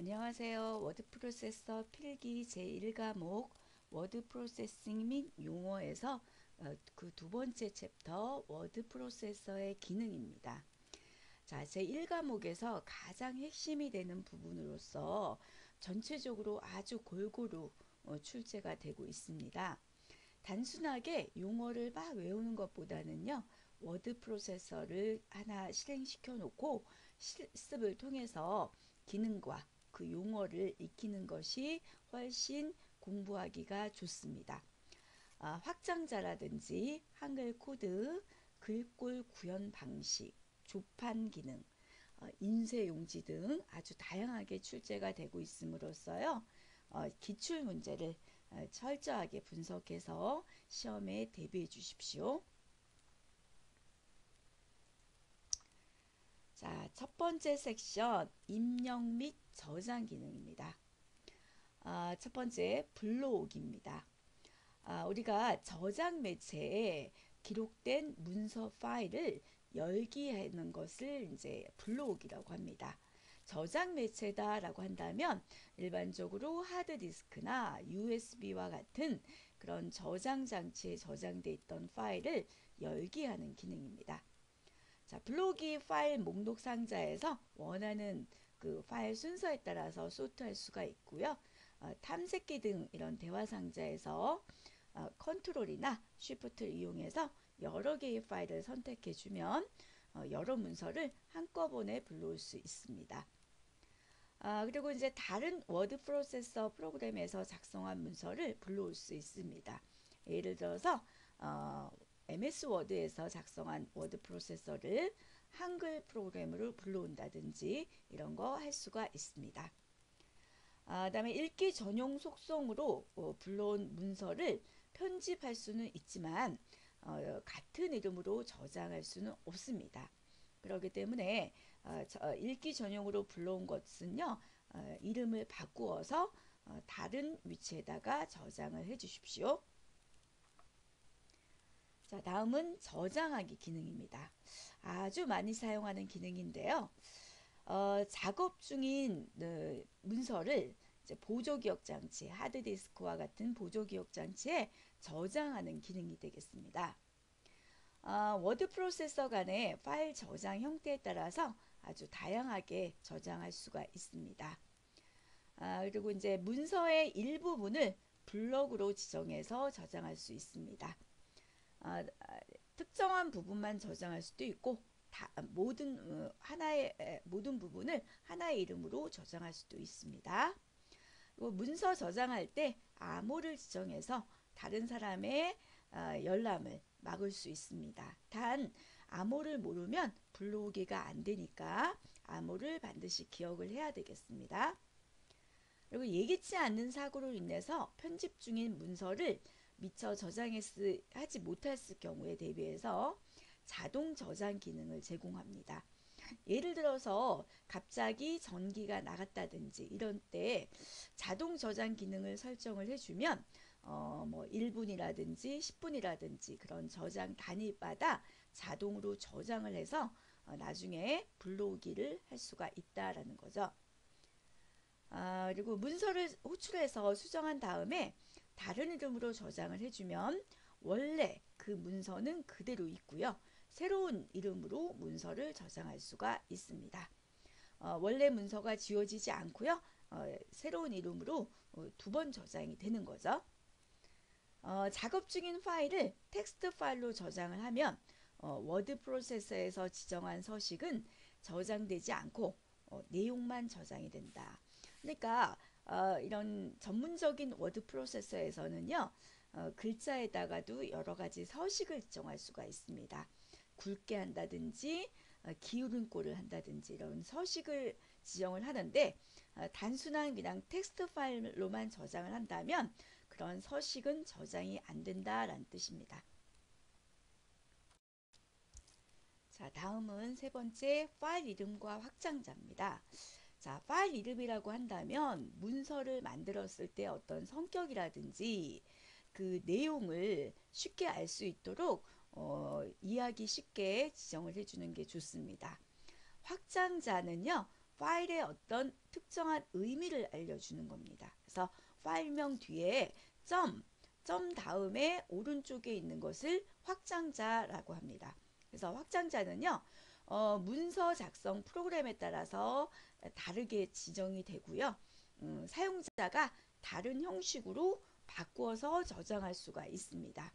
안녕하세요. 워드 프로세서 필기 제1과목 워드 프로세싱 및 용어에서 어, 그두 번째 챕터 워드 프로세서의 기능입니다. 자, 제1과목에서 가장 핵심이 되는 부분으로서 전체적으로 아주 골고루 어, 출제가 되고 있습니다. 단순하게 용어를 막 외우는 것보다는요. 워드 프로세서를 하나 실행시켜 놓고 실습을 통해서 기능과 그 용어를 익히는 것이 훨씬 공부하기가 좋습니다. 아, 확장자라든지 한글 코드, 글꼴 구현 방식, 조판 기능, 어, 인쇄 용지 등 아주 다양하게 출제가 되고 있음으로써요. 어, 기출 문제를 어, 철저하게 분석해서 시험에 대비해 주십시오. 자, 첫 번째 섹션 입력 및 저장 기능입니다. 아, 첫 번째 블로그입니다. 아, 우리가 저장 매체에 기록된 문서 파일을 열기 하는 것을 이제 블로그라고 합니다. 저장 매체다라고 한다면 일반적으로 하드디스크나 USB와 같은 그런 저장 장치에 저장돼 있던 파일을 열기 하는 기능입니다. 자, 불러오기 파일 목록 상자에서 원하는 그 파일 순서에 따라서 sort할 수가 있고요. 어, 탐색기 등 이런 대화 상자에서 어, 컨트롤이나 Shift를 이용해서 여러 개의 파일을 선택해 주면 어, 여러 문서를 한꺼번에 불러올 수 있습니다. 아, 그리고 이제 다른 워드 프로세서 프로그램에서 작성한 문서를 불러올 수 있습니다. 예를 들어서 어, MS 워드에서 작성한 워드 프로세서를 한글 프로그램으로 불러온다든지 이런 거 할 수가 있습니다. 아, 그다음에 읽기 전용 속성으로 어, 불러온 문서를 편집할 수는 있지만 어, 같은 이름으로 저장할 수는 없습니다. 그렇기 때문에 어, 저, 어, 읽기 전용으로 불러온 것은요 어, 이름을 바꾸어서 어, 다른 위치에다가 저장을 해 주십시오. 자 다음은 저장하기 기능입니다. 아주 많이 사용하는 기능인데요. 어, 작업 중인 어, 문서를 보조 기억 장치, 하드디스크와 같은 보조 기억 장치에 저장하는 기능이 되겠습니다. 어, 워드 프로세서 간의 파일 저장 형태에 따라서 아주 다양하게 저장할 수가 있습니다. 아, 그리고 이제 문서의 일부분을 블럭으로 지정해서 저장할 수 있습니다. 아, 특정한 부분만 저장할 수도 있고 다, 모든 어, 하나의 모든 부분을 하나의 이름으로 저장할 수도 있습니다. 문서 저장할 때 암호를 지정해서 다른 사람의 어, 열람을 막을 수 있습니다. 단 암호를 모르면 불러오기가 안 되니까 암호를 반드시 기억을 해야 되겠습니다. 그리고 예기치 않는 사고로 인해서 편집 중인 문서를 미처 저장하지 못했을 경우에 대비해서 자동 저장 기능을 제공합니다. 예를 들어서 갑자기 전기가 나갔다든지 이런 때 자동 저장 기능을 설정을 해주면 어, 뭐 1분이라든지 10분이라든지 그런 저장 단위마다 자동으로 저장을 해서 어, 나중에 불러오기를 할 수가 있다라는 거죠. 아, 그리고 문서를 호출해서 수정한 다음에 다른 이름으로 저장을 해주면 원래 그 문서는 그대로 있고요. 새로운 이름으로 문서를 저장할 수가 있습니다. 어, 원래 문서가 지워지지 않고요. 어, 새로운 이름으로 어, 두번 저장이 되는 거죠. 어, 작업 중인 파일을 텍스트 파일로 저장을 하면 어, 워드 프로세서에서 지정한 서식은 저장되지 않고 어, 내용만 저장이 된다. 그러니까 어, 이런 전문적인 워드 프로세서에서는요. 어, 글자에다가도 여러 가지 서식을 지정할 수가 있습니다. 굵게 한다든지 어, 기울은 꼴을 한다든지 이런 서식을 지정을 하는데 어, 단순한 그냥 텍스트 파일로만 저장을 한다면 그런 서식은 저장이 안 된다라는 뜻입니다. 자, 다음은 세 번째 파일 이름과 확장자입니다. 자, 파일 이름이라고 한다면 문서를 만들었을 때 어떤 성격이라든지 그 내용을 쉽게 알 수 있도록 어, 이해하기 쉽게 지정을 해주는 게 좋습니다. 확장자는요, 파일의 어떤 특정한 의미를 알려주는 겁니다. 그래서 파일명 뒤에 점, 점 다음에 오른쪽에 있는 것을 확장자라고 합니다. 그래서 확장자는요, 어, 문서 작성 프로그램에 따라서 다르게 지정이 되고요. 음, 사용자가 다른 형식으로 바꾸어서 저장할 수가 있습니다.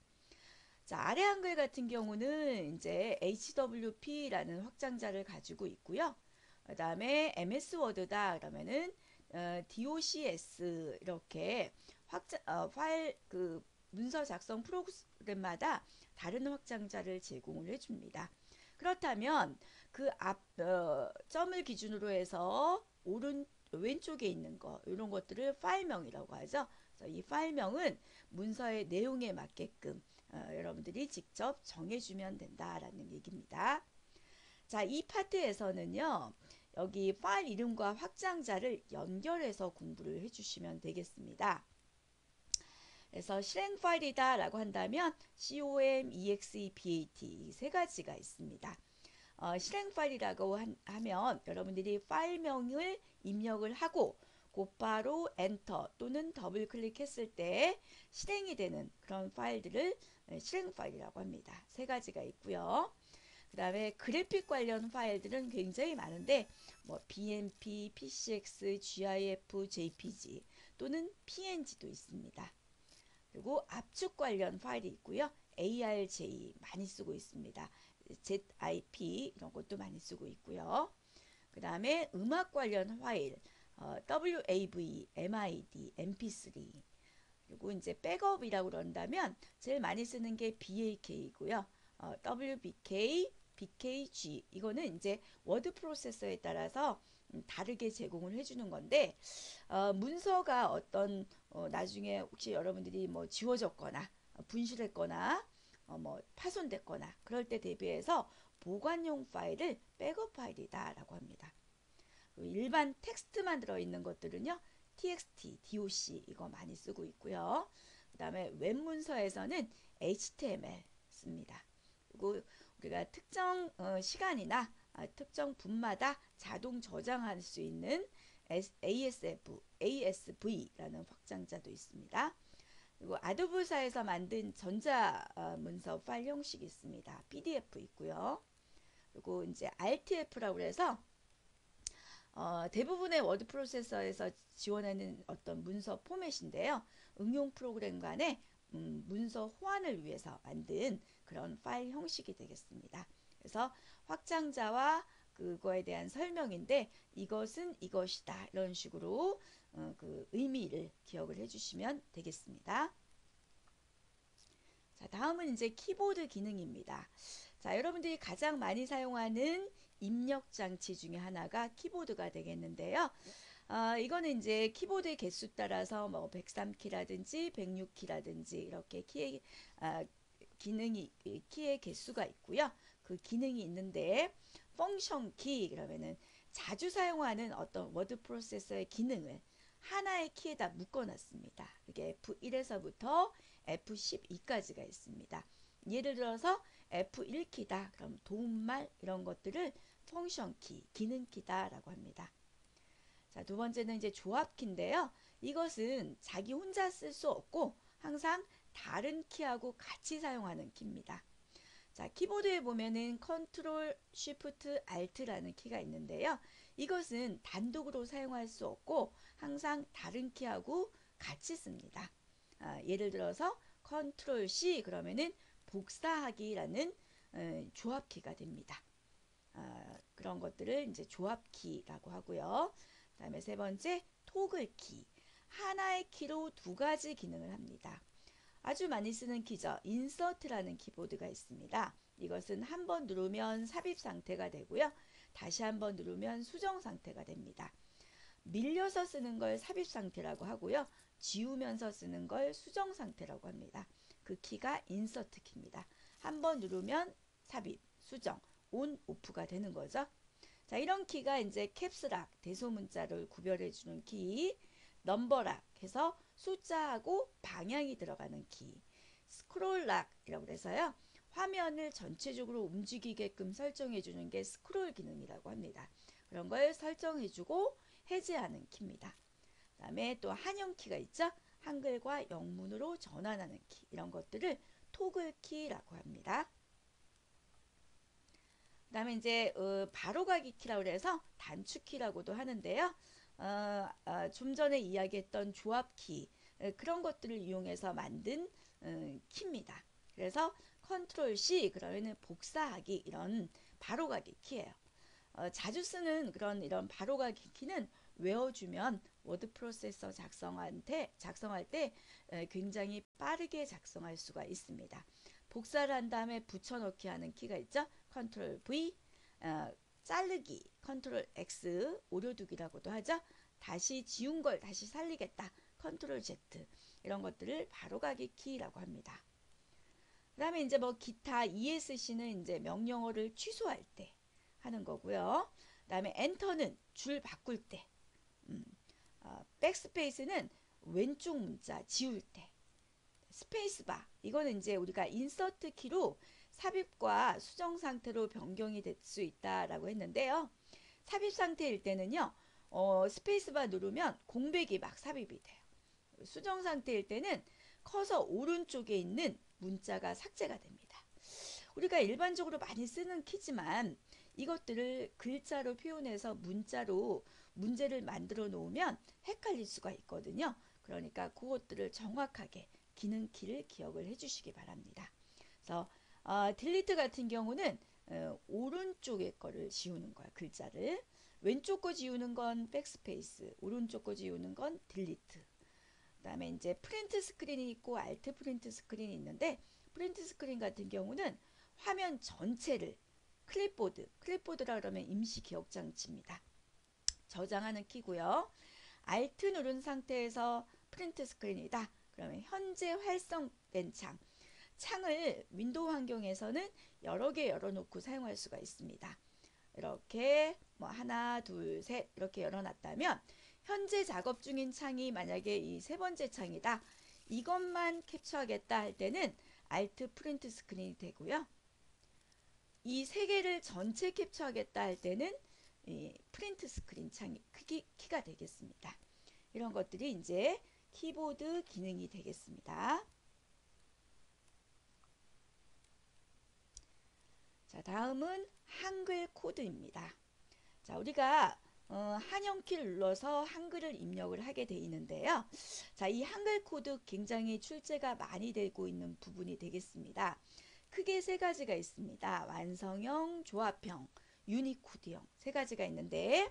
자, 아래 한글 같은 경우는 이제 HWP라는 확장자를 가지고 있고요. 그 다음에 MS 워드다 그러면은 어, DOCS 이렇게 확장 어, 파일 그 문서 작성 프로그램마다 다른 확장자를 제공을 해줍니다. 그렇다면 그 앞 어, 점을 기준으로 해서 오른 왼쪽에 있는 거 이런 것들을 파일명이라고 하죠. 이 파일명은 문서의 내용에 맞게끔 어, 여러분들이 직접 정해주면 된다라는 얘기입니다. 자, 이 파트에서는요. 여기 파일 이름과 확장자를 연결해서 공부를 해주시면 되겠습니다. 그래서 실행 파일이다 라고 한다면 com, exe, bat 세 가지가 있습니다. 어, 실행 파일이라고 한, 하면 여러분들이 파일명을 입력을 하고 곧바로 엔터 또는 더블 클릭했을 때 실행이 되는 그런 파일들을 네, 실행 파일이라고 합니다. 세 가지가 있고요. 그 다음에 그래픽 관련 파일들은 굉장히 많은데 뭐 BMP, PCX, GIF, JPG 또는 PNG도 있습니다. 그리고 압축 관련 파일이 있고요. ARJ 많이 쓰고 있습니다. ZIP 이런 것도 많이 쓰고 있고요. 그 다음에 음악 관련 파일 어, WAV, MID, MP3 그리고 이제 백업이라고 그런다면 제일 많이 쓰는 게 BAK이고요. 어, WBK, BKG 이거는 이제 워드 프로세서에 따라서 음, 다르게 제공을 해주는 건데 어, 문서가 어떤 어, 나중에 혹시 여러분들이 뭐 지워졌거나 어, 분실했거나 어, 뭐 파손됐거나 그럴 때 대비해서 보관용 파일을 백업 파일이다 라고 합니다. 일반 텍스트만 들어있는 것들은요. txt, doc 이거 많이 쓰고 있고요. 그 다음에 웹 문서에서는 html 씁니다. 그리고 우리가 특정 어, 시간이나 아, 특정 분마다 자동 저장할 수 있는 ASF, ASV라는 확장자도 있습니다. 그리고 아도브사에서 만든 전자 어, 문서 파일 형식이 있습니다. PDF 있고요. 그리고 이제 RTF라고 해서 어, 대부분의 워드 프로세서에서 지원하는 어떤 문서 포맷인데요. 응용 프로그램 간의 음, 문서 호환을 위해서 만든 그런 파일 형식이 되겠습니다. 그래서 확장자와 그거에 대한 설명인데 이것은 이것이다 이런 식으로 어, 그 의미를 기억을 해주시면 되겠습니다. 자 다음은 이제 키보드 기능입니다. 자 여러분들이 가장 많이 사용하는 입력 장치 중에 하나가 키보드가 되겠는데요. 어, 이거는 이제 키보드 개수 따라서 뭐 103키라든지 106키라든지 이렇게 키의 아, 기능이 키의 개수가 있고요. 그 기능이 있는데 function 키 그러면은 자주 사용하는 어떤 워드 프로세서의 기능을 하나의 키에다 묶어놨습니다. 이게 F1에서부터 F12까지가 있습니다. 예를 들어서 F1키다. 그럼 도움말 이런 것들을 function 키, 기능 키다라고 합니다. 자, 두 번째는 이제 조합 키인데요. 이것은 자기 혼자 쓸 수 없고 항상 다른 키하고 같이 사용하는 키입니다. 자, 키보드에 보면은 control shift alt라는 키가 있는데요. 이것은 단독으로 사용할 수 없고 항상 다른 키하고 같이 씁니다. 아, 예를 들어서 control C 그러면은 복사하기라는 어, 조합키가 됩니다. 어, 그런 것들을 이제 조합키라고 하고요. 그 다음에 세 번째 toggle키. 하나의 키로 두 가지 기능을 합니다. 아주 많이 쓰는 키죠. insert라는 키보드가 있습니다. 이것은 한 번 누르면 삽입 상태가 되고요. 다시 한 번 누르면 수정 상태가 됩니다. 밀려서 쓰는 걸 삽입 상태라고 하고요. 지우면서 쓰는 걸 수정 상태라고 합니다. 그 키가 insert 키입니다. 한번 누르면 삽입, 수정, on, off가 되는 거죠. 자, 이런 키가 이제 caps lock, 대소문자를 구별해 주는 키, number lock 해서 숫자하고 방향이 들어가는 키, scroll lock이라고 해서요. 화면을 전체적으로 움직이게끔 설정해 주는 게 스크롤 기능이라고 합니다. 그런 걸 설정해 주고 해제하는 키입니다. 그 다음에 또 한영키가 있죠. 한글과 영문으로 전환하는 키 이런 것들을 toggle 키라고 합니다. 그 다음에 이제 어, 바로가기 키라고 해서 단축키라고도 하는데요. 어, 어, 좀 전에 이야기했던 조합키 어, 그런 것들을 이용해서 만든 어, 키입니다. 그래서 control C 그러면은 복사하기 이런 바로가기 키예요. 어, 자주 쓰는 그런 이런 바로가기 키는 외워주면 워드 프로세서 작성할 때, 작성할 때 굉장히 빠르게 작성할 수가 있습니다. 복사를 한 다음에 붙여넣기 하는 키가 있죠. control V, 어, 자르기, control X, 오려두기라고도 하죠. 다시 지운 걸 다시 살리겠다. control Z 이런 것들을 바로가기 키라고 합니다. 그 다음에 이제 뭐 기타 ESC는 이제 명령어를 취소할 때 하는 거고요. 그 다음에 enter는 줄 바꿀 때 음, 어, backspace는 왼쪽 문자 지울 때 space bar 이거는 이제 우리가 insert 키로 삽입과 수정 상태로 변경이 될 수 있다라고 했는데요. 삽입 상태일 때는요. 어, space bar 누르면 공백이 막 삽입이 돼요. 수정 상태일 때는 커서 오른쪽에 있는 문자가 삭제가 됩니다. 우리가 일반적으로 많이 쓰는 키지만 이것들을 글자로 표현해서 문자로 문제를 만들어 놓으면 헷갈릴 수가 있거든요. 그러니까 그것들을 정확하게 기능 키를 기억을 해 주시기 바랍니다. 그래서 어, 딜리트 같은 경우는 어, 오른쪽에 거를 지우는 거야 글자를 왼쪽 거 지우는 건 백스페이스 오른쪽 거 지우는 건 delete 그 다음에 이제 print screen이 있고 alt print screen이 있는데 print screen 같은 경우는 화면 전체를 clipboard clipboard라 그러면 임시 기억 장치입니다 저장하는 키고요 alt 누른 상태에서 print screen이다 그러면 현재 활성된 창 창을 윈도우 환경에서는 여러 개 열어놓고 사용할 수가 있습니다. 이렇게 뭐 하나, 둘, 셋 이렇게 열어놨다면 현재 작업 중인 창이 만약에 이 세 번째 창이다. 이것만 캡처하겠다 할 때는 Alt 프린트 스크린이 되고요. 이 세 개를 전체 캡처하겠다 할 때는 이 print screen 창이 크기 키가 되겠습니다. 이런 것들이 이제 키보드 기능이 되겠습니다. 자, 다음은 한글 코드입니다. 자, 우리가 어, 한영키를 눌러서 한글을 입력을 하게 돼 있는데요. 자, 이 한글 코드 굉장히 출제가 많이 되고 있는 부분이 되겠습니다. 크게 세 가지가 있습니다. 완성형, 조합형, 유니코드형 세 가지가 있는데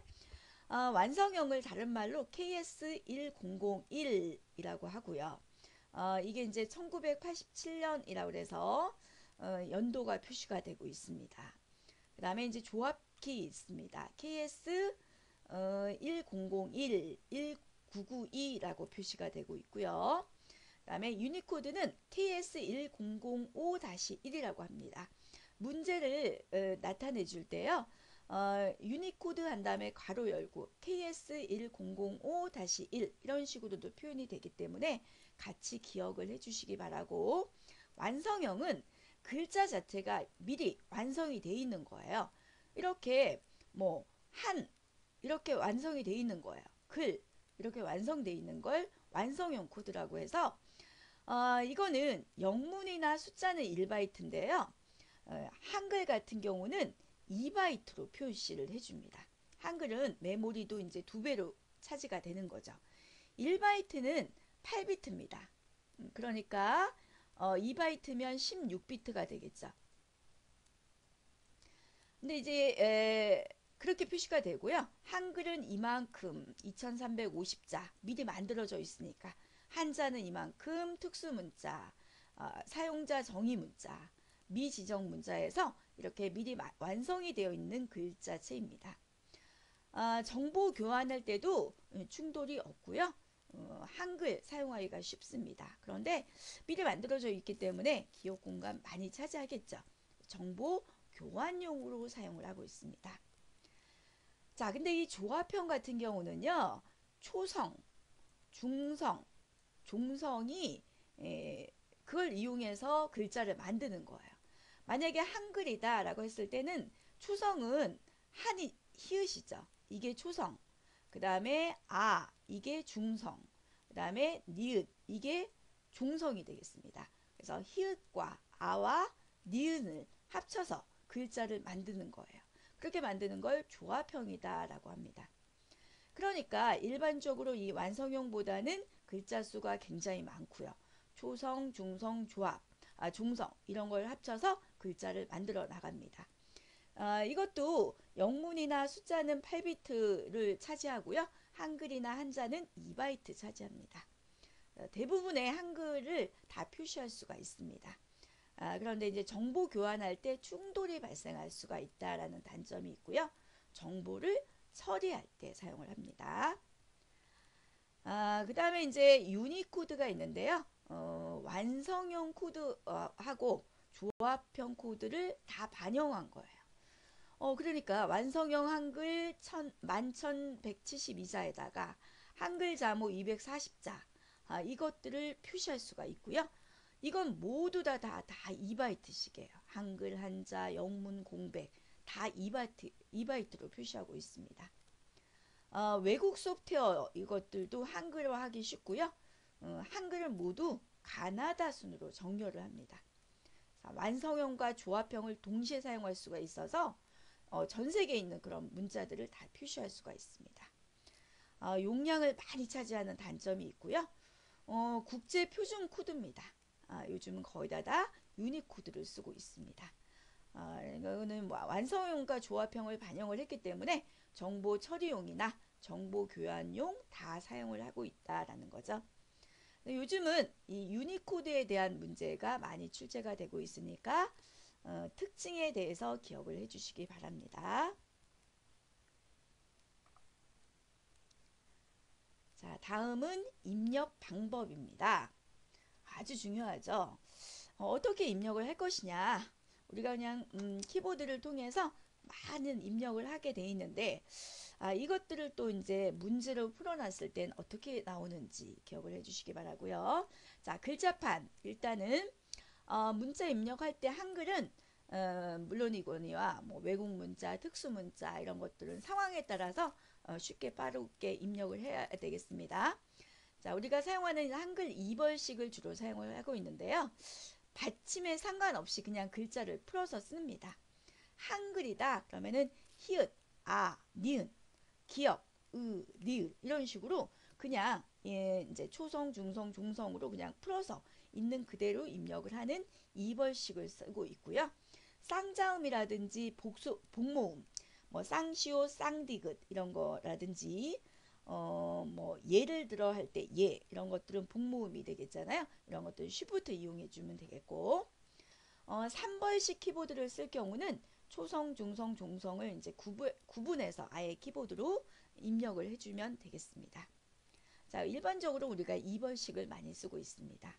어, 완성형을 다른 말로 KS1001이라고 하고요. 어, 이게 이제 1987년이라고 그래서 어, 연도가 표시가 되고 있습니다. 그 다음에 이제 조합키 있습니다. KS 어, 1001, 1992라고 표시가 되고 있고요. 그 다음에 유니코드는 KS1005-1이라고 합니다. 문제를 어, 나타내 줄 때요. 어, 유니코드 한 다음에 괄호 열고 KS1005-1 이런 식으로도 표현이 되기 때문에 같이 기억을 해주시기 바라고 완성형은 글자 자체가 미리 완성이 돼 있는 거예요. 이렇게 뭐 한 이렇게 완성이 돼 있는 거예요. 글 이렇게 완성돼 있는 걸 완성형 코드라고 해서 어, 이거는 영문이나 숫자는 1바이트인데요. 어, 한글 같은 경우는 2바이트로 표시를 해줍니다. 한글은 메모리도 이제 두 배로 차지가 되는 거죠. 1바이트는 8비트입니다. 음, 그러니까 어, 2바이트면 16비트가 되겠죠. 근데 이제 에, 그렇게 표시가 되고요. 한글은 이만큼 2350자 미리 만들어져 있으니까 한자는 이만큼 특수문자, 어, 사용자 정의 문자, 미지정 문자에서 이렇게 미리 완성이 되어 있는 글자체입니다. 어, 정보 교환할 때도 충돌이 없고요. 어, 한글 사용하기가 쉽습니다. 그런데 미리 만들어져 있기 때문에 기억 공간 많이 차지하겠죠. 정보 교환용으로 사용을 하고 있습니다. 자, 근데 이 조합형 같은 경우는요. 초성, 중성, 종성이 에, 그걸 이용해서 글자를 만드는 거예요. 만약에 한글이다 라고 했을 때는 초성은 한이 히읗이죠. 이게 초성. 그 다음에 아 이게 중성. 그 다음에 니은 이게 종성이 되겠습니다. 그래서 히읗과 아와 니은을 합쳐서 글자를 만드는 거예요. 그렇게 만드는 걸 조합형이다 라고 합니다. 그러니까 일반적으로 이 완성형보다는 글자 수가 굉장히 많고요. 초성, 중성, 조합, 아, 종성 이런 걸 합쳐서 글자를 만들어 나갑니다. 아, 이것도 영문이나 숫자는 8비트를 차지하고요. 한글이나 한자는 2바이트 차지합니다. 어, 대부분의 한글을 다 표시할 수가 있습니다. 아, 그런데 이제 정보 교환할 때 충돌이 발생할 수가 있다라는 단점이 있고요. 정보를 처리할 때 사용을 합니다. 아, 그 다음에 이제 유니코드가 있는데요. 어, 완성형 코드하고 조합형 코드를 다 반영한 거예요. 어, 그러니까 완성형 한글 11,172자에다가 한글 자모 240자 아, 이것들을 표시할 수가 있고요. 이건 모두 다 다 다 2바이트씩이에요. 한글, 한자, 영문, 공백 다 2바이트, 2바이트로 표시하고 있습니다. 어, 외국 소프트웨어 이것들도 한글화 하기 쉽고요. 어, 한글을 모두 가나다 순으로 정렬을 합니다. 자, 완성형과 조합형을 동시에 사용할 수가 있어서 어, 전 세계에 있는 그런 문자들을 다 표시할 수가 있습니다. 어, 용량을 많이 차지하는 단점이 있고요. 어, 국제 표준 코드입니다. 아, 요즘은 거의 다, 다 유니코드를 쓰고 있습니다. 아, 이거는 뭐 완성형과 조합형을 반영을 했기 때문에 정보 처리용이나 정보 교환용 다 사용을 하고 있다라는 거죠. 요즘은 이 유니코드에 대한 문제가 많이 출제가 되고 있으니까 어, 특징에 대해서 기억을 해주시기 바랍니다. 자, 다음은 입력 방법입니다. 아주 중요하죠. 어, 떻게 입력을 할 것이냐. 우리가 그냥 음, 키보드를 통해서 많은 입력을 하게 돼 있는데 아, 이것들을 또 이제 문제로 풀어놨을 땐 어떻게 나오는지 기억을 해주시기 바라고요. 자, 글자판 일단은 어, 문자 입력할 때 한글은 어, 물론이거니와 뭐 외국 문자, 특수 문자 이런 것들은 상황에 따라서 어, 쉽게 빠르게 입력을 해야 되겠습니다. 자, 우리가 사용하는 한글 2벌식을 주로 사용을 하고 있는데요. 받침에 상관없이 그냥 글자를 풀어서 씁니다. 한글이다 그러면은 히읗, 아, 니은, 기역, 으, 니을 이런 식으로 그냥 예, 이제 초성, 중성, 종성으로 그냥 풀어서 있는 그대로 입력을 하는 2벌식을 쓰고 있고요. 쌍자음이라든지 복수, 복모음, 뭐 쌍시오, 쌍디귿 이런 거라든지 어 뭐 예를 들어 할 때 예 이런 것들은 복모음이 되겠잖아요. 이런 것들 쉬프트 이용해 주면 되겠고 어 3벌식 키보드를 쓸 경우는 초성, 중성, 종성을 이제 구분, 구분해서 아예 키보드로 입력을 해주면 되겠습니다. 자, 일반적으로 우리가 2번식을 많이 쓰고 있습니다.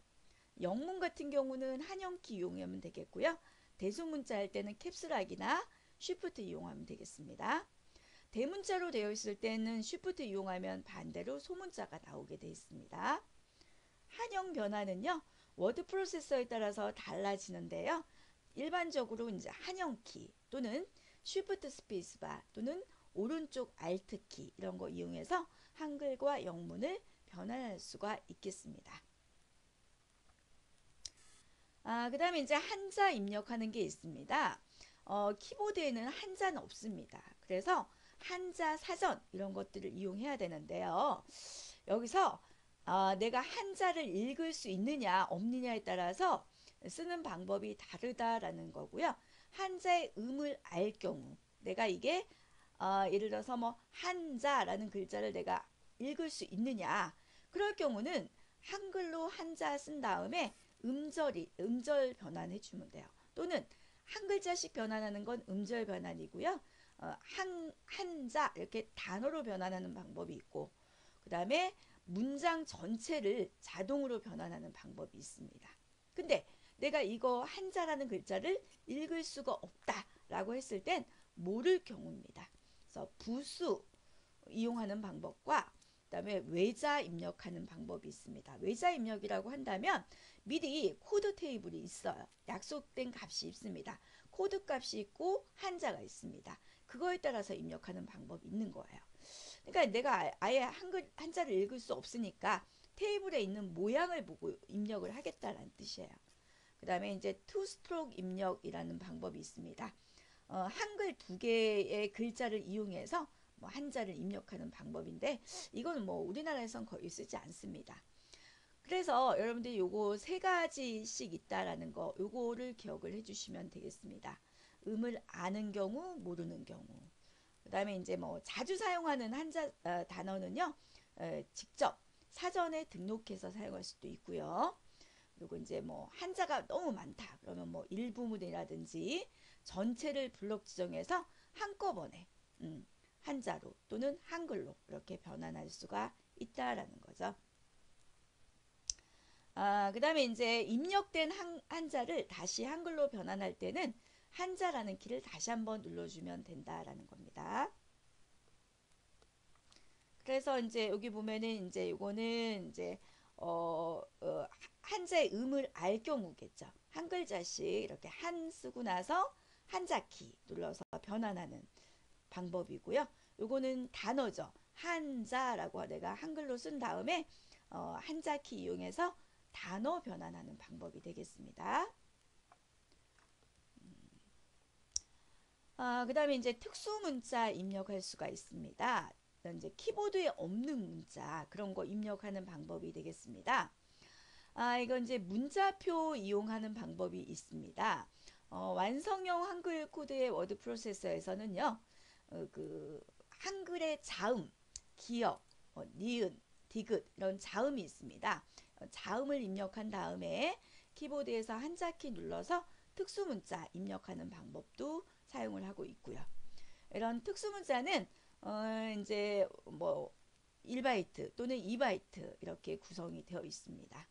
영문 같은 경우는 한영키 이용하면 되겠고요. 대소문자 할 때는 캡슐락이나 쉬프트 이용하면 되겠습니다. 대문자로 되어 있을 때는 쉬프트 이용하면 반대로 소문자가 나오게 되어 있습니다. 한영 변환은요. 워드 프로세서에 따라서 달라지는데요. 일반적으로 이제 한영키 또는 Shift Space Bar 또는 오른쪽 Alt키 이런 거 이용해서 한글과 영문을 변환할 수가 있겠습니다. 아, 그 다음에 이제 한자 입력하는 게 있습니다. 어, 키보드에는 한자는 없습니다. 그래서 한자 사전 이런 것들을 이용해야 되는데요. 여기서 어, 내가 한자를 읽을 수 있느냐 없느냐에 따라서 쓰는 방법이 다르다라는 거고요. 한자의 음을 알 경우 내가 이게 어, 예를 들어서 뭐 한자라는 글자를 내가 읽을 수 있느냐 그럴 경우는 한글로 한자 쓴 다음에 음절이 음절 변환해 주면 돼요. 또는 한 글자씩 변환하는 건 음절 변환이고요. 어, 한 한자 이렇게 단어로 변환하는 방법이 있고 그 다음에 문장 전체를 자동으로 변환하는 방법이 있습니다. 근데 내가 이거 한자라는 글자를 읽을 수가 없다라고 했을 땐 모를 경우입니다. 그래서 부수 이용하는 방법과 그다음에 외자 입력하는 방법이 있습니다. 외자 입력이라고 한다면 미리 코드 테이블이 있어요. 약속된 값이 있습니다. 코드 값이 있고 한자가 있습니다. 그 그거에 따라서 입력하는 방법이 있는 거예요. 그러니까 내가 아- 아예 한글 한자를 읽을 수 없으니까 테이블에 있는 모양을 보고 입력을 하겠다라는 뜻이에요. 그 다음에 이제 two stroke 입력이라는 방법이 있습니다. 어, 한글 두 개의 글자를 이용해서 뭐 한자를 입력하는 방법인데 이거는 뭐 우리나라에선 거의 쓰지 않습니다. 그래서 여러분들이 요거 세 가지씩 있다라는 거 요거를 기억을 해주시면 되겠습니다. 음을 아는 경우 모르는 경우 그 다음에 이제 뭐 자주 사용하는 한자 어, 단어는요 어, 직접 사전에 등록해서 사용할 수도 있고요. 그리고 이제 뭐 한자가 너무 많다 그러면 뭐 일부분이라든지 전체를 블록 지정해서 한꺼번에 음, 한자로 또는 한글로 이렇게 변환할 수가 있다라는 거죠. 아, 그 다음에 이제 입력된 한, 한자를 다시 한글로 변환할 때는 한자라는 키를 다시 한번 눌러주면 된다라는 겁니다. 그래서 이제 여기 보면은 이제 이거는 이제 어, 어, 한자의 음을 알 경우겠죠. 한 글자씩 이렇게 한 쓰고 나서 한자 키 눌러서 변환하는 방법이고요. 요거는 단어죠. 한자라고 내가 한글로 쓴 다음에 어, 한자 키 이용해서 단어 변환하는 방법이 되겠습니다. 아, 그 다음에 이제 특수 문자 입력할 수가 있습니다. 이제 키보드에 없는 문자 그런 거 입력하는 방법이 되겠습니다. 아, 이건 이제 문자표 이용하는 방법이 있습니다. 어, 완성형 한글 코드의 워드 프로세서에서는요, 어, 그 한글의 자음, 기역, 어, 니은, 디귿 이런 자음이 있습니다. 어, 자음을 입력한 다음에 키보드에서 한자키 눌러서 특수 문자 입력하는 방법도 사용을 하고 있고요. 이런 특수 문자는 어, 이제 뭐 1바이트 또는 2바이트 이렇게 구성이 되어 있습니다.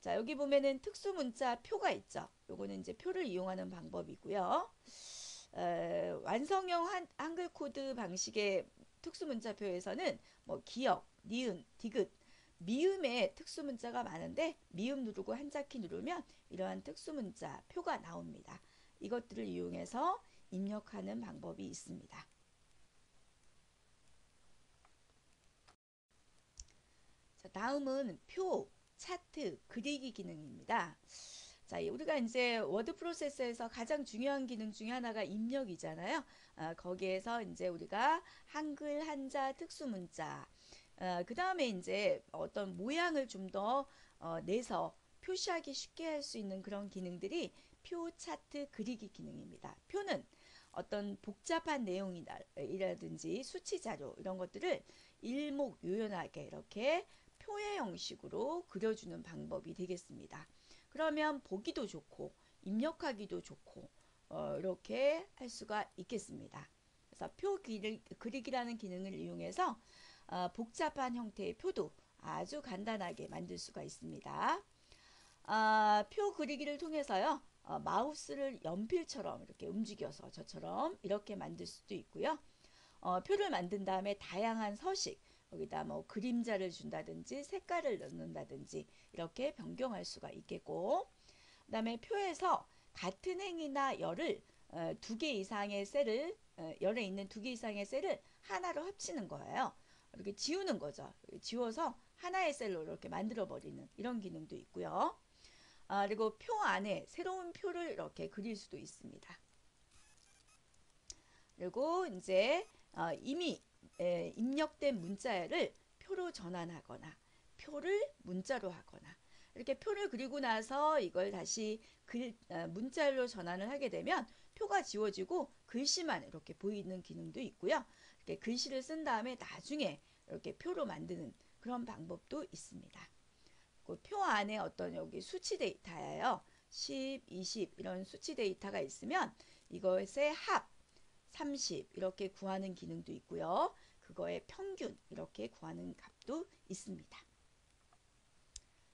자, 여기 보면은 특수 문자 표가 있죠. 요거는 이제 표를 이용하는 방법이고요. 어, 완성형 한, 한글 코드 방식의 특수 문자표에서는 뭐 기역, 니은, 디귿, 미음의 특수 문자가 많은데 미음 누르고 한자키 누르면 이러한 특수 문자 표가 나옵니다. 이것들을 이용해서 입력하는 방법이 있습니다. 자, 다음은 표, 차트, 그리기 기능입니다. 자, 우리가 이제 워드 프로세서에서 가장 중요한 기능 중에 하나가 입력이잖아요. 아, 거기에서 이제 우리가 한글, 한자, 특수 문자, 아, 그 다음에 이제 어떤 모양을 좀더 어, 내서 표시하기 쉽게 할 수 있는 그런 기능들이 표, 차트, 그리기 기능입니다. 표는 어떤 복잡한 내용이라든지 수치 자료 이런 것들을 일목요연하게 이렇게 표의 형식으로 그려주는 방법이 되겠습니다. 그러면 보기도 좋고 입력하기도 좋고 어, 이렇게 할 수가 있겠습니다. 그래서 표 그리, 그리기라는 기능을 이용해서 어, 복잡한 형태의 표도 아주 간단하게 만들 수가 있습니다. 아, 표 그리기를 통해서요. 어, 마우스를 연필처럼 이렇게 움직여서 저처럼 이렇게 만들 수도 있고요. 어, 표를 만든 다음에 다양한 서식, 여기다 뭐 그림자를 준다든지 색깔을 넣는다든지 이렇게 변경할 수가 있겠고 그 다음에 표에서 같은 행이나 열을 어, 두개 이상의 셀을 어, 열에 있는 두 개 이상의 셀을 하나로 합치는 거예요. 이렇게 지우는 거죠. 지워서 하나의 셀로 이렇게 만들어 버리는 이런 기능도 있고요. 아, 그리고 표 안에 새로운 표를 이렇게 그릴 수도 있습니다. 그리고 이제 어, 이미 에, 입력된 문자를 표로 전환하거나 표를 문자로 하거나 이렇게 표를 그리고 나서 이걸 다시 글, 어, 문자로 전환을 하게 되면 표가 지워지고 글씨만 이렇게 보이는 기능도 있고요. 이렇게 글씨를 쓴 다음에 나중에 이렇게 표로 만드는 그런 방법도 있습니다. 그 표 안에 어떤 여기 수치 데이터예요. 10, 20 이런 수치 데이터가 있으면 이것의 합 30 이렇게 구하는 기능도 있고요. 그거의 평균 이렇게 구하는 값도 있습니다.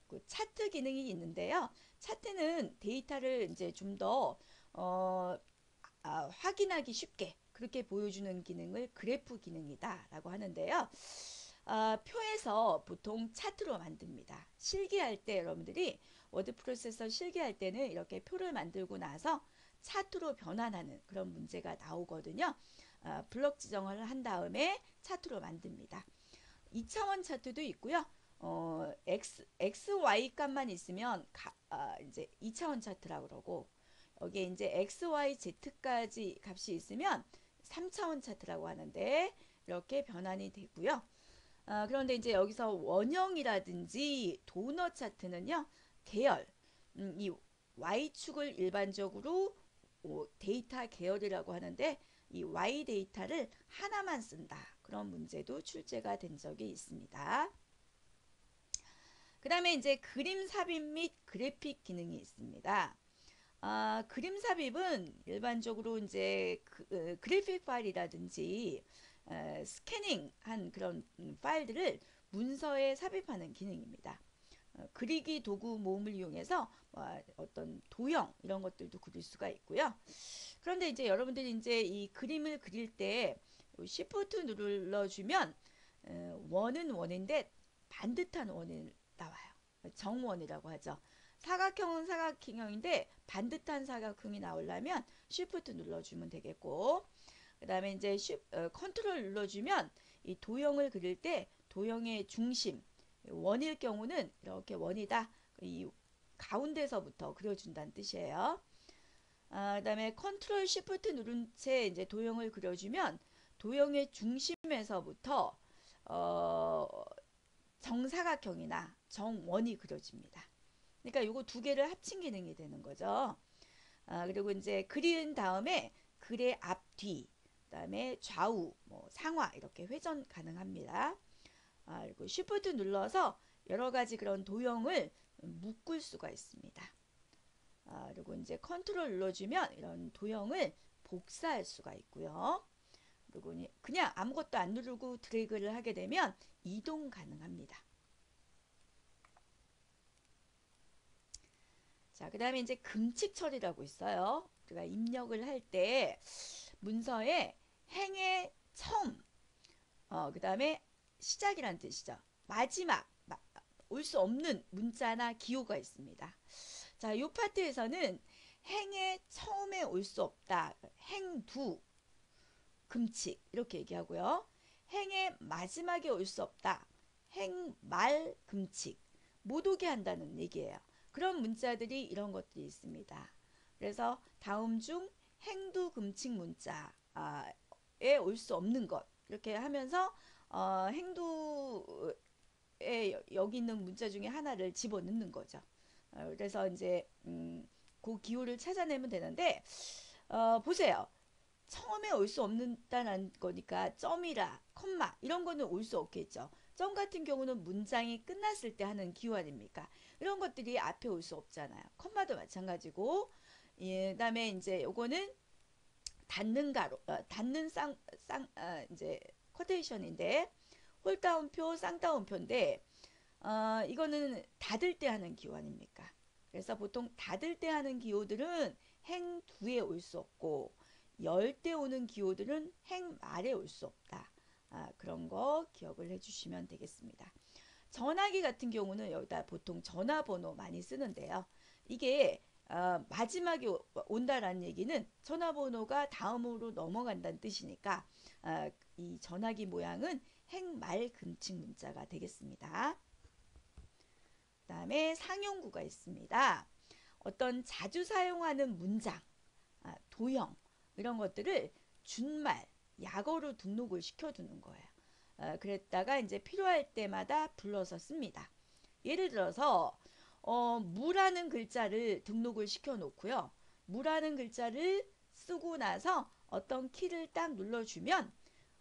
그 차트 기능이 있는데요. 차트는 데이터를 이제 좀더 어, 아, 확인하기 쉽게 그렇게 보여주는 기능을 그래프 기능이다라고 하는데요. 어, 표에서 보통 차트로 만듭니다. 실기할 때 여러분들이 워드 프로세서 실기할 때는 이렇게 표를 만들고 나서 차트로 변환하는 그런 문제가 나오거든요. 아, 블럭 지정을 한 다음에 차트로 만듭니다. 2차원 차트도 있고요. 어, x, x, y 값만 있으면 가, 아, 이제 2차원 차트라고 그러고 여기에 이제 x, y, z까지 값이 있으면 3차원 차트라고 하는데 이렇게 변환이 되고요. 아, 그런데 이제 여기서 원형이라든지 도넛 차트는요. 계열, 음, 이 y축을 일반적으로 오, 데이터 계열이라고 하는데 이 y 데이터를 하나만 쓴다. 그런 문제도 출제가 된 적이 있습니다. 그 다음에 이제 그림 삽입 및 그래픽 기능이 있습니다. 아, 그림 삽입은 일반적으로 이제 그, 어, 그래픽 파일이라든지 어, 스캐닝한 그런 음, 파일들을 문서에 삽입하는 기능입니다. 어, 그리기 도구 모음을 이용해서 어, 어떤 도형 이런 것들도 그릴 수가 있고요. 그런데 이제 여러분들이 이제 이 그림을 그릴 때 Shift 눌러주면 어, 원은 원인데 반듯한 원이 나와요. 정원이라고 하죠. 사각형은 사각형인데 반듯한 사각형이 나오려면 Shift 눌러주면 되겠고 그 다음에 이제 쉬, 어, 컨트롤 눌러주면 이 도형을 그릴 때 도형의 중심 원일 경우는 이렇게 원이다 이 가운데서부터 그려준다는 뜻이에요. 아, 그 다음에 Control Shift 누른 채 이제 도형을 그려주면 도형의 중심에서부터 어, 정사각형이나 정원이 그려집니다. 그러니까 요거 두 개를 합친 기능이 되는 거죠. 아, 그리고 이제 그린 다음에 글의 앞 뒤, 그 다음에 좌우, 뭐 상하 이렇게 회전 가능합니다. 쉬프트 눌러서 여러 가지 그런 도형을 묶을 수가 있습니다. 아, 그리고 이제 컨트롤 눌러주면 이런 도형을 복사할 수가 있고요. 그리고 그냥 아무것도 안 누르고 드래그를 하게 되면 이동 가능합니다. 자, 그 다음에 이제 금칙 처리라고 있어요. 우리가 입력을 할 때 문서에 행의 처음, 어, 그 다음에 시작이란 뜻이죠. 마지막, 올 수 없는 문자나 기호가 있습니다. 자, 이 파트에서는 행의 처음에 올 수 없다. 행두, 금칙 이렇게 얘기하고요. 행의 마지막에 올 수 없다. 행말 금칙 못 오게 한다는 얘기예요. 그런 문자들이 이런 것들이 있습니다. 그래서 다음 중 행두 금칙 문자에 올 수 없는 것 이렇게 하면서 어, 행두에 여기 있는 문자 중에 하나를 집어넣는 거죠. 어, 그래서 이제 음, 그 기호를 찾아내면 되는데 어, 보세요. 처음에 올 수 없는다는 거니까 점이라 콤마 이런 거는 올 수 없겠죠. 점 같은 경우는 문장이 끝났을 때 하는 기호 아닙니까? 이런 것들이 앞에 올 수 없잖아요. 콤마도 마찬가지고 예, 그다음에 이제 요거는 닫는 가로 어, 닫는 쌍, 쌍 어, 이제 커테이션인데 홀다운표 쌍다운표인데 어, 이거는 닫을 때 하는 기호 아닙니까? 그래서 보통 닫을 때 하는 기호들은 행 두에 올 수 없고 열 때 오는 기호들은 행 말에 올 수 없다. 아, 그런 거 기억을 해주시면 되겠습니다. 전화기 같은 경우는 여기다 보통 전화번호 많이 쓰는데요. 이게 어, 마지막에 온다라는 얘기는 전화번호가 다음으로 넘어간다는 뜻이니까 어, 이 전화기 모양은 행말 금칙 문자가 되겠습니다. 그 다음에 상용구가 있습니다. 어떤 자주 사용하는 문장, 아, 도형 이런 것들을 준말, 약어로 등록을 시켜두는 거예요. 어, 그랬다가 이제 필요할 때마다 불러서 씁니다. 예를 들어서 어, 무라는 글자를 등록을 시켜 놓고요. 무라는 글자를 쓰고 나서 어떤 키를 딱 눌러주면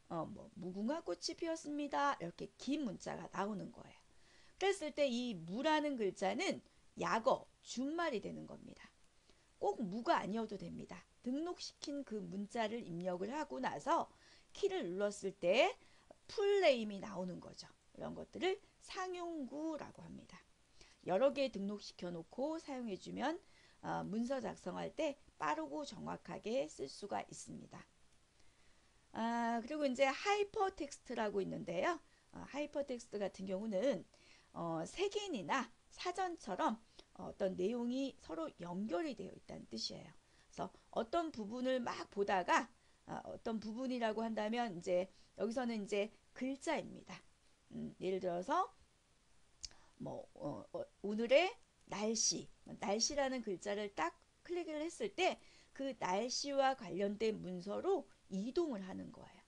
어, 뭐 무궁화 꽃이 피었습니다. 이렇게 긴 문자가 나오는 거예요. 그랬을 때 이 무라는 글자는 약어, 준말이 되는 겁니다. 꼭 무가 아니어도 됩니다. 등록시킨 그 문자를 입력을 하고 나서 키를 눌렀을 때 풀네임이 나오는 거죠. 이런 것들을 상용구라고 합니다. 여러 개 등록시켜 놓고 사용해 주면 어, 문서 작성할 때 빠르고 정확하게 쓸 수가 있습니다. 아, 그리고 이제 하이퍼텍스트라고 있는데요. 어, 하이퍼텍스트 같은 경우는 어, 색인이나 사전처럼 어떤 내용이 서로 연결이 되어 있다는 뜻이에요. 그래서 어떤 부분을 막 보다가 아, 어떤 부분이라고 한다면 이제 여기서는 이제 글자입니다. 음, 예를 들어서 뭐 어, 어, 오늘의 날씨, 날씨라는 글자를 딱 클릭을 했을 때 그 날씨와 관련된 문서로 이동을 하는 거예요.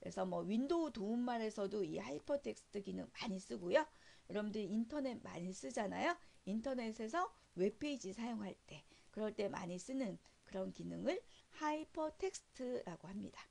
그래서 뭐 윈도우 도움말에서도 이 하이퍼텍스트 기능 많이 쓰고요. 여러분들 인터넷 많이 쓰잖아요. 인터넷에서 웹페이지 사용할 때 그럴 때 많이 쓰는 그런 기능을 하이퍼텍스트라고 합니다.